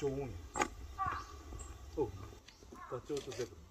チョウ多いそうダチョウとゼブラ。